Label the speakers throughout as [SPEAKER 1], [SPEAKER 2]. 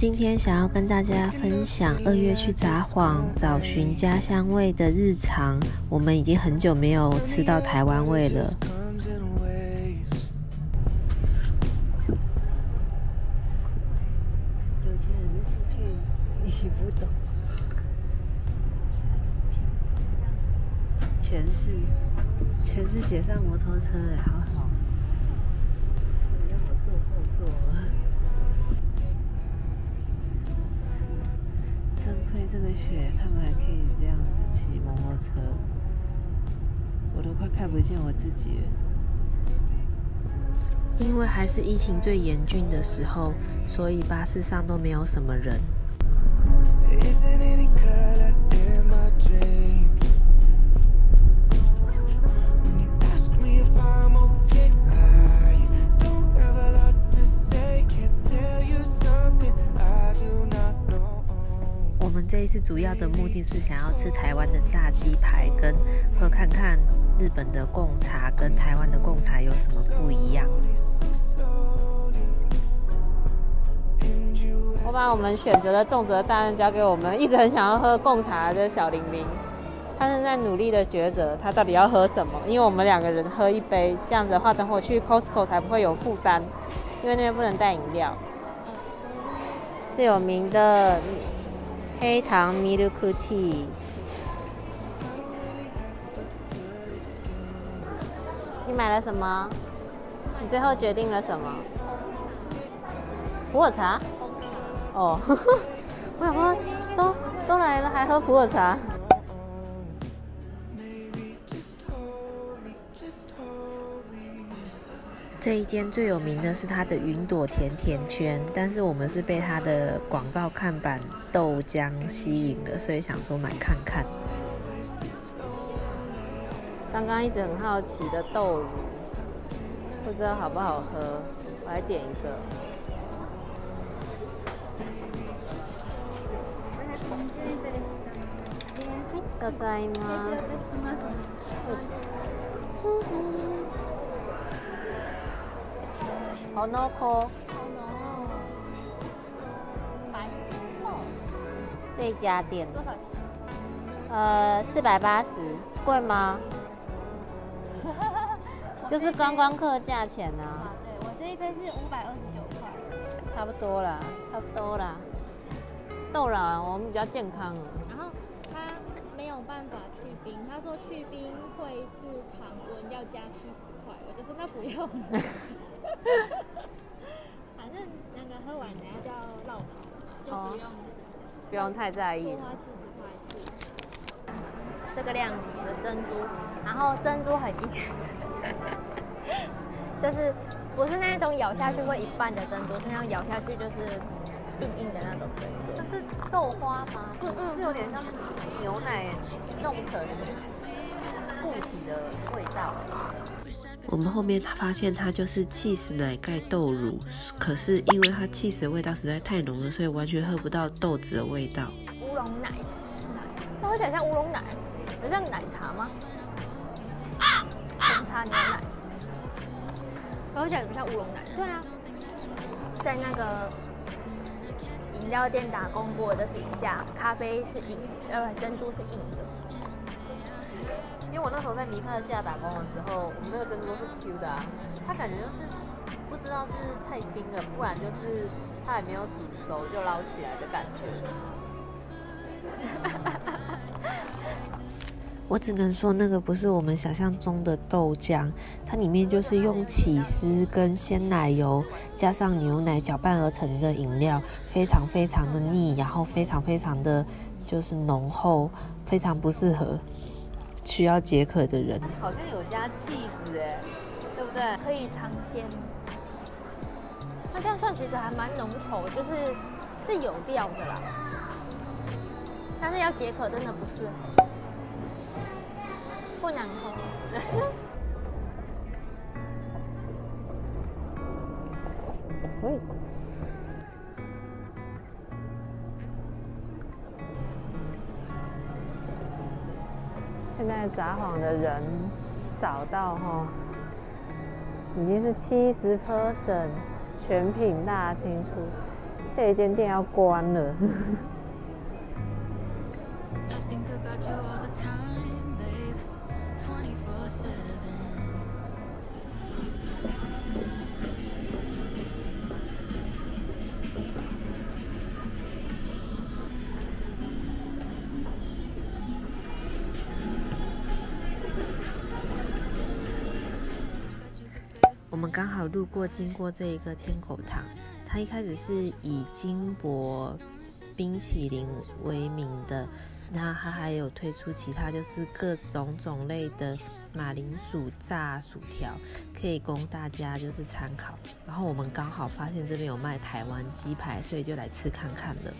[SPEAKER 1] 今天想要跟大家分享二月去札幌找寻家乡味的日常。我们已经很久没有吃到台湾味了。全是，全是雪上摩托车哎，好好。雪，他们还可以这样子骑摩托车，我都快看不见我自己了。因为还是疫情最严峻的时候，所以巴士上都没有什么人。这一次主要的目的是想要吃台湾的炸鸡排，跟喝看看日本的贡茶跟台湾的贡茶有什么不一样。
[SPEAKER 2] 我把我们选择的重责大任交给我们，一直很想要喝贡茶的小玲玲，她正在努力的抉择，她到底要喝什么？因为我们两个人喝一杯，这样子的话，等会去 Costco 才不会有负担，因为那边不能带饮料。最有名的。黑糖 milk tea，你买了什么？你最后决定了什么？普洱茶。哦，我想说，都都来了，还喝普洱茶？
[SPEAKER 1] 这一间最有名的是它的云朵甜甜圈，但是我们是被它的广告看板豆浆吸引了，所以想说买看看。
[SPEAKER 2] 刚刚一直很好奇的豆乳，不知道好不好喝，我来点一个。大在吗？口，白豆，这家店多少钱？呃，四百八十，贵吗？就是观光客价钱
[SPEAKER 3] 啊。对我这一杯是五百二十九块，
[SPEAKER 2] 差不多啦，差不多啦。豆啊，我们比较健康啊。
[SPEAKER 3] 然后他没有办法去冰，他说去冰会是常温，要加七十块，我就说那不用。反正那个喝完等下就要绕跑，就不用
[SPEAKER 2] 不用太在意。
[SPEAKER 3] 花七十块这个量的珍珠，然后珍珠很硬，就是不是那种咬下去会一半的珍珠，是那种咬下去就是硬硬的那种珍珠。
[SPEAKER 2] 这是豆花吗？不是，是有点像牛奶弄成固体的味道。
[SPEAKER 1] 我们后面他发现它就是 cheese 奶盖豆乳，可是因为它 cheese 的味道实在太浓了，所以完全喝不到豆子的味道。
[SPEAKER 3] 乌龙奶，它喝起来像乌龙奶，有像奶茶吗？红茶牛奶，喝起来不像乌龙奶。对啊，在那个饮料店打工过的评价，咖啡是硬，呃，珍珠是硬的。
[SPEAKER 2] 因为我那时候在米克夏打工的时候，我们那个珍珠是 Q 的啊，它感觉就是不知道是太冰了，不然就是它还没有煮熟就捞起来的感觉。
[SPEAKER 1] 我只能说那个不是我们想象中的豆浆，它里面就是用起司跟鲜奶油加上牛奶搅拌而成的饮料，非常非常的腻，然后非常非常的就是浓厚，非常不适合。需要解渴的人，
[SPEAKER 2] 好像有加气子哎，对不对？
[SPEAKER 3] 可以尝鲜。那这样算其实还蛮浓稠，就是是有料的啦。但是要解渴真的不适合，不难喝。
[SPEAKER 2] 喂。在札幌的人少到哈，已经是七十 person 全品大清出，这一间店要关了。
[SPEAKER 1] 们刚好路过经过这一个天狗堂，它一开始是以金箔冰淇淋为名的，那它还有推出其他就是各种种类的马铃薯炸薯条，可以供大家就是参考。然后我们刚好发现这边有卖台湾鸡排，所以就来吃看看了。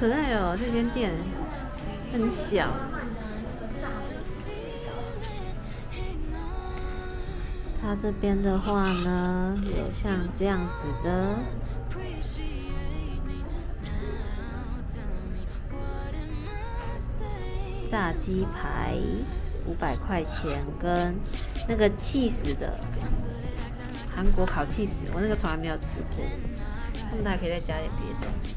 [SPEAKER 1] 可爱哦！这间店很小。它这边的话呢，有像这样子的，炸鸡排五百块钱，跟那个气死的韩国烤气死，我那个从来没有吃过。他们还可以再加点别的东西。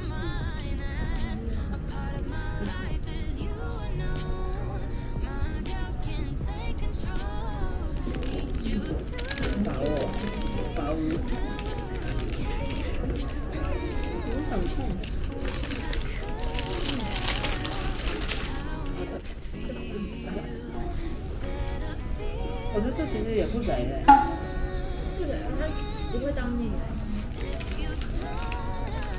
[SPEAKER 1] 我觉得这其实也不雷嘞。
[SPEAKER 3] 是的，它不会当腻的。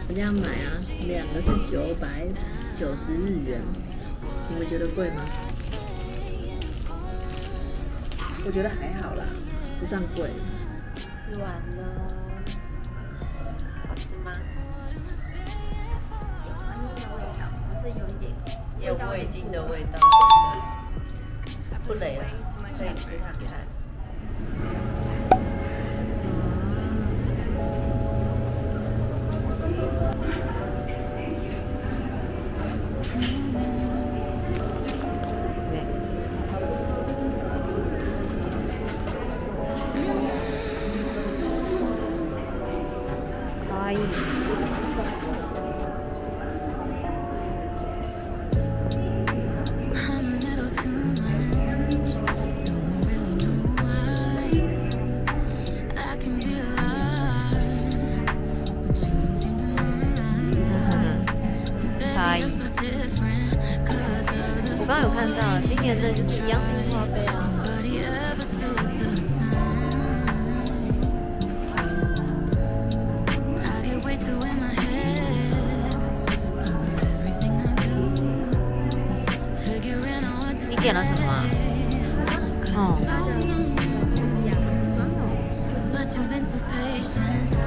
[SPEAKER 1] 我这样买啊，两个是九百九十日元，你们觉得贵吗？我觉得还好啦，不算贵。吃完了，好吃吗？
[SPEAKER 3] 味道，还是有一点
[SPEAKER 1] 有
[SPEAKER 3] 味
[SPEAKER 1] 精的味道，不累了，可以吃看看。你点了什
[SPEAKER 4] it